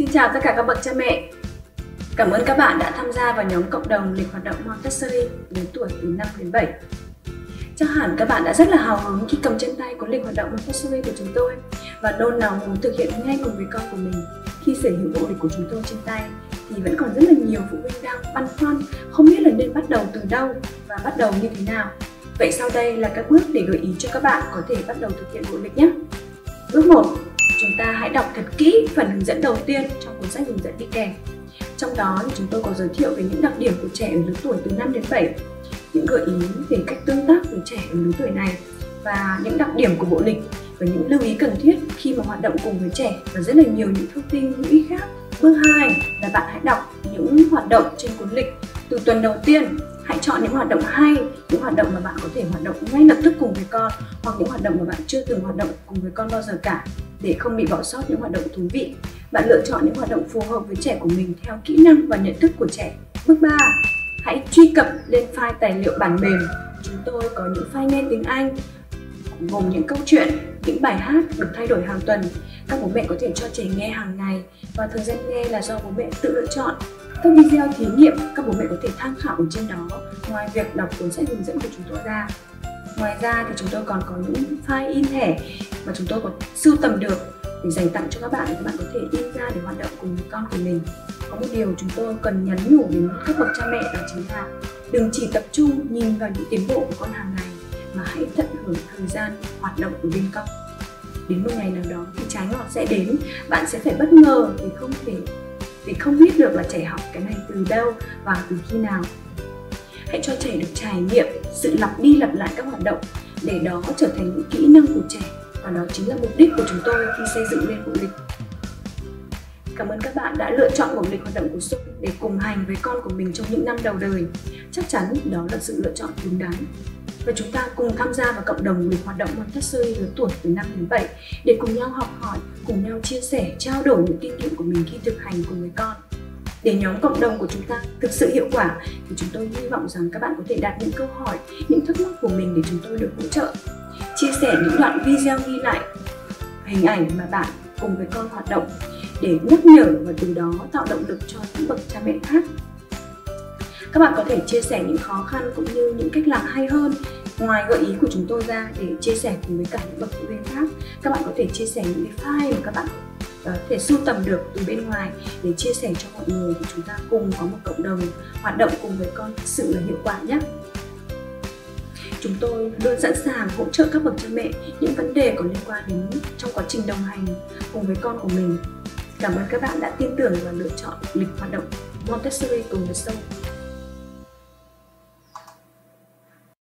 Xin chào tất cả các bậc cha mẹ. Cảm ơn các bạn đã tham gia vào nhóm cộng đồng lịch hoạt động Montessori đến tuổi từ 5 đến 7. Chắc hẳn các bạn đã rất là hào hứng khi cầm trên tay cuốn lịch hoạt động Montessori của chúng tôi và nôn nóng muốn thực hiện ngay cùng với con của mình. Khi sở hữu bộ lịch của chúng tôi trên tay thì vẫn còn rất là nhiều phụ huynh đang băn khoăn không biết là nên bắt đầu từ đâu và bắt đầu như thế nào. Vậy sau đây là các bước để gợi ý cho các bạn có thể bắt đầu thực hiện bộ lịch nhé. Bước 1. Chúng ta hãy đọc thật kỹ phần hướng dẫn đầu tiên trong cuốn sách hướng dẫn đi kèm. Trong đó thì chúng tôi có giới thiệu về những đặc điểm của trẻ ở lứa tuổi từ 5 đến 7, những gợi ý về cách tương tác với trẻ ở lứa tuổi này và những đặc điểm của bộ lịch và những lưu ý cần thiết khi mà hoạt động cùng với trẻ và rất là nhiều những thông tin hữu ích khác. Bước 2 là bạn hãy đọc những hoạt động trên cuốn lịch từ tuần đầu tiên hãy chọn những hoạt động hay những hoạt động mà bạn có thể hoạt động ngay lập tức cùng với con hoặc những hoạt động mà bạn chưa từng hoạt động cùng với con bao giờ cả để không bị bỏ sót những hoạt động thú vị bạn lựa chọn những hoạt động phù hợp với trẻ của mình theo kỹ năng và nhận thức của trẻ bước 3 hãy truy cập lên file tài liệu bản mềm chúng tôi có những file nghe tiếng Anh gồm những câu chuyện, những bài hát được thay đổi hàng tuần. Các bố mẹ có thể cho trẻ nghe hàng ngày và thời gian nghe là do bố mẹ tự lựa chọn. Các video thí nghiệm các bố mẹ có thể tham khảo ở trên đó ngoài việc đọc cuốn sách hướng dẫn của chúng tôi ra. Ngoài ra thì chúng tôi còn có những file in thẻ mà chúng tôi có sưu tầm được để dành tặng cho các bạn để các bạn có thể in ra để hoạt động cùng với con của mình. Có một điều chúng tôi cần nhắn nhủ đến các bậc cha mẹ đó chính là đừng chỉ tập trung nhìn vào những tiến bộ của con hàng ngày mà hãy tận hưởng thời gian hoạt động ở bên con đến một ngày nào đó thì trái ngọt sẽ đến, bạn sẽ phải bất ngờ vì không thể, vì không biết được là trẻ học cái này từ đâu và từ khi nào hãy cho trẻ được trải nghiệm sự lặp đi lặp lại các hoạt động để đó trở thành những kỹ năng của trẻ và đó chính là mục đích của chúng tôi khi xây dựng lên bộ lịch Cảm ơn các bạn đã lựa chọn bộ lịch hoạt động của Xuân để cùng hành với con của mình trong những năm đầu đời. Chắc chắn đó là sự lựa chọn đúng đắn và chúng ta cùng tham gia vào cộng đồng lịch hoạt động Montessori lứa tuổi từ 5 đến 7 để cùng nhau học hỏi, cùng nhau chia sẻ, trao đổi những kinh nghiệm của mình khi thực hành cùng với con. Để nhóm cộng đồng của chúng ta thực sự hiệu quả thì chúng tôi hy vọng rằng các bạn có thể đặt những câu hỏi, những thắc mắc của mình để chúng tôi được hỗ trợ. Chia sẻ những đoạn video ghi lại hình ảnh mà bạn cùng với con hoạt động để nhắc nhở và từ đó tạo động lực cho những bậc cha mẹ khác các bạn có thể chia sẻ những khó khăn cũng như những cách làm hay hơn ngoài gợi ý của chúng tôi ra để chia sẻ cùng với cả những bậc phụ huynh khác các bạn có thể chia sẻ những cái file mà các bạn Ờ, có thể sưu tầm được từ bên ngoài để chia sẻ cho mọi người để chúng ta cùng có một cộng đồng hoạt động cùng với con, thực sự là hiệu quả nhé chúng tôi luôn sẵn sàng hỗ trợ các bậc cha mẹ những vấn đề có liên quan đến trong quá trình đồng hành cùng với con của mình. Cảm ơn các bạn đã tin tưởng và lựa chọn lịch hoạt động Montessori cùng với sâu